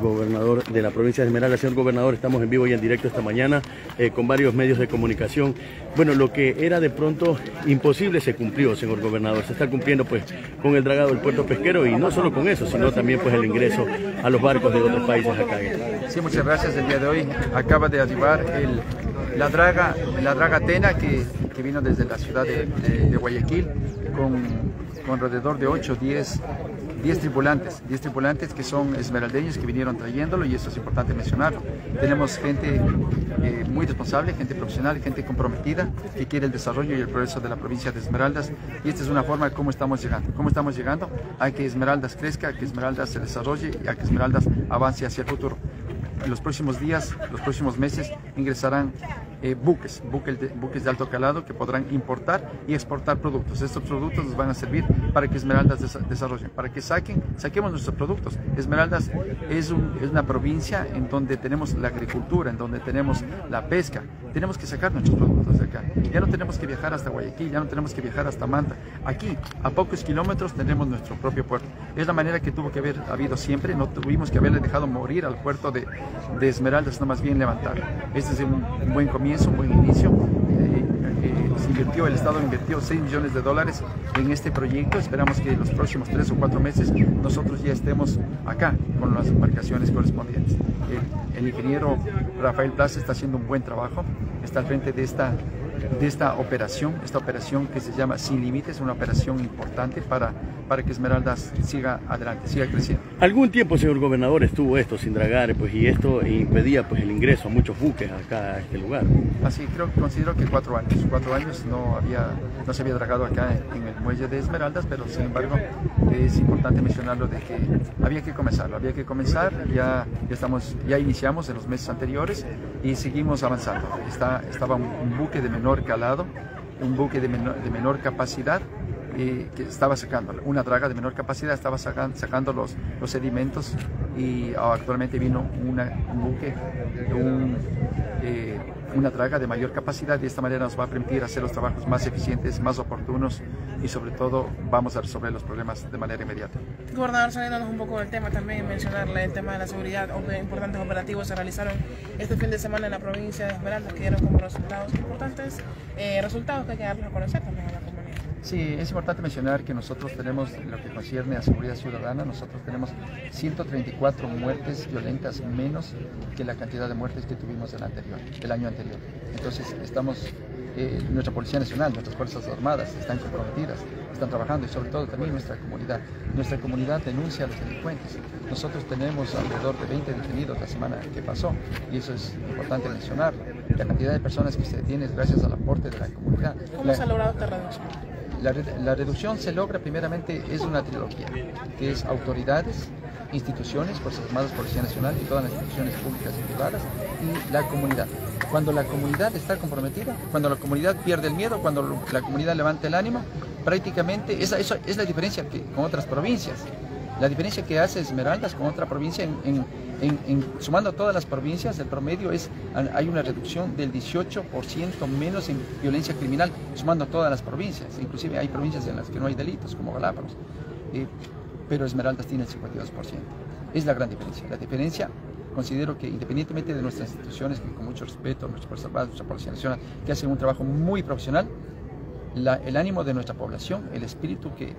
gobernador de la provincia de Esmeralda. Señor gobernador, estamos en vivo y en directo esta mañana eh, con varios medios de comunicación. Bueno, lo que era de pronto imposible se cumplió, señor gobernador. Se está cumpliendo pues con el dragado del puerto pesquero y no solo con eso, sino también pues el ingreso a los barcos de otros países acá. Sí, muchas gracias. El día de hoy acaba de arribar la draga, la draga Tena que, vino desde la ciudad de Guayaquil con, con alrededor de 8 o 10 10 tripulantes, 10 tripulantes que son esmeraldeños que vinieron trayéndolo y eso es importante mencionarlo. Tenemos gente eh, muy responsable, gente profesional, gente comprometida que quiere el desarrollo y el progreso de la provincia de Esmeraldas y esta es una forma de cómo estamos llegando. ¿Cómo estamos llegando? A que Esmeraldas crezca, a que Esmeraldas se desarrolle y a que Esmeraldas avance hacia el futuro. En los próximos días, los próximos meses ingresarán eh, buques, de, alto calado que podrán importar y exportar productos. Estos productos nos van a servir para que Esmeraldas des desarrollen, para que saquemos nuestros productos. Esmeraldas es, un, es, una provincia en donde tenemos la agricultura, en donde tenemos la pesca. Tenemos que sacar nuestros productos de acá. Ya no tenemos que viajar hasta Guayaquil, ya no tenemos que viajar hasta Manta. Aquí, a pocos kilómetros, tenemos nuestro propio puerto. Es la manera que tuvo que haber habido siempre. No tuvimos que haberle dejado morir al puerto de, Esmeraldas, sino más bien levantarlo. Este es buen comienzo un buen inicio. Eh, eh, se invirtió, el Estado invirtió 6 millones de dólares en este proyecto. Esperamos que en los próximos 3 o 4 meses nosotros ya estemos acá con las embarcaciones correspondientes. El, el ingeniero Rafael Plaza está haciendo un buen trabajo, está al frente de esta de esta operación, esta operación que se llama Sin Límites, una operación importante para, para que Esmeraldas siga adelante, siga creciendo. Algún tiempo, señor gobernador, estuvo esto sin dragar, pues, y esto impedía pues, el ingreso a muchos buques acá a este lugar. Así, creo, considero que cuatro años, cuatro años no, había, no se había dragado acá en, en el muelle de Esmeraldas, pero sin embargo es importante mencionarlo de que había que comenzarlo, había que comenzar, ya, ya, estamos, ya iniciamos en los meses anteriores y seguimos avanzando. Está, estaba un, buque de menor calado, un buque de menor capacidad que estaba sacando, una draga de menor capacidad estaba sacando, los, los sedimentos y oh, actualmente vino una, un buque, eh, una draga de mayor capacidad y de esta manera nos va a permitir hacer los trabajos más eficientes, más oportunos y sobre todo vamos a resolver los problemas de manera inmediata. Gobernador, saliéndonos un poco del tema también, mencionarle el tema de la seguridad, importantes operativos se realizaron este fin de semana en la provincia de Esmeraldas que dieron como resultados importantes, eh, resultados que hay que darlos a conocer también a la. Sí, es importante mencionar que nosotros tenemos, lo que concierne a seguridad ciudadana, nosotros tenemos 134 muertes violentas menos que la cantidad de muertes que tuvimos el, anterior, el año anterior. Entonces, estamos, eh, nuestra Policía Nacional, nuestras Fuerzas Armadas están comprometidas, están trabajando y sobre todo también nuestra comunidad. Nuestra comunidad denuncia a los delincuentes. Nosotros tenemos alrededor de 20 detenidos la semana que pasó y eso es importante mencionarlo. La cantidad de personas que se detienen es gracias al aporte de la comunidad. ¿Cómo la, se ha logrado esta reducción? La, la, reducción se logra primeramente, es una trilogía, que es autoridades, instituciones, Fuerzas Armadas, Policía Nacional y todas las instituciones públicas y privadas y la comunidad. Cuando la comunidad está comprometida, cuando la comunidad pierde el miedo, cuando la comunidad levanta el ánimo, prácticamente esa, es la diferencia que, con otras provincias. La diferencia que hace Esmeraldas con otra provincia, en, en, sumando todas las provincias, el promedio es, hay una reducción del 18% menos en violencia criminal, sumando todas las provincias. Inclusive hay provincias en las que no hay delitos, como Galápagos. Eh, pero Esmeraldas tiene el 52%. Es la gran diferencia. La diferencia, considero que independientemente de nuestras instituciones, que con mucho respeto, nuestras Fuerzas nuestra Policía Nacional, que hacen un trabajo muy profesional, el ánimo de nuestra población, el espíritu que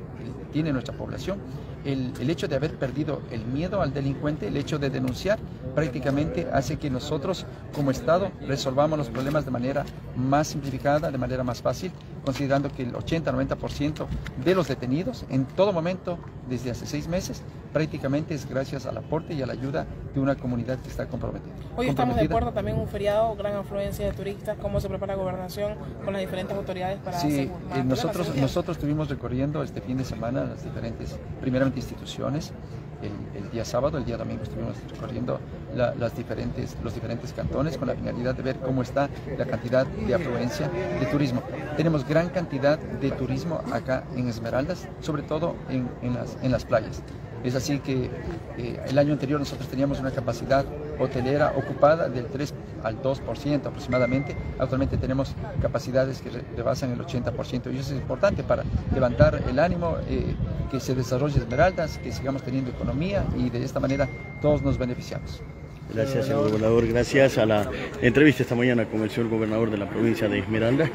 tiene nuestra población, el, el, hecho de haber perdido el miedo al delincuente, el hecho de denunciar, prácticamente hace que nosotros como Estado resolvamos los problemas de manera más simplificada, de manera más fácil, considerando que el 80-90% de los detenidos en todo momento, desde hace seis meses, prácticamente es gracias al aporte y a la ayuda de una comunidad que está comprometida. Hoy estamos de acuerdo también un feriado, gran afluencia de turistas, cómo se prepara la gobernación con las diferentes autoridades para sí, eh, nosotros, nosotros estuvimos recorriendo este fin de semana las diferentes, primeramente instituciones, el, día sábado, el día domingo estuvimos recorriendo la, las diferentes, los diferentes cantones con la finalidad de ver cómo está la cantidad de afluencia de turismo. Tenemos gran cantidad de turismo acá en Esmeraldas, sobre todo en, en, las, en las playas. Es así que eh, el año anterior nosotros teníamos una capacidad hotelera ocupada del 3 al 2% aproximadamente. Actualmente tenemos capacidades que rebasan el 80% y eso es importante para levantar el ánimo, eh, que se desarrolle Esmeraldas, que sigamos teniendo economía y de esta manera todos nos beneficiamos. Gracias, señor gobernador. Gracias a la entrevista esta mañana con el señor gobernador de la provincia de Esmeralda.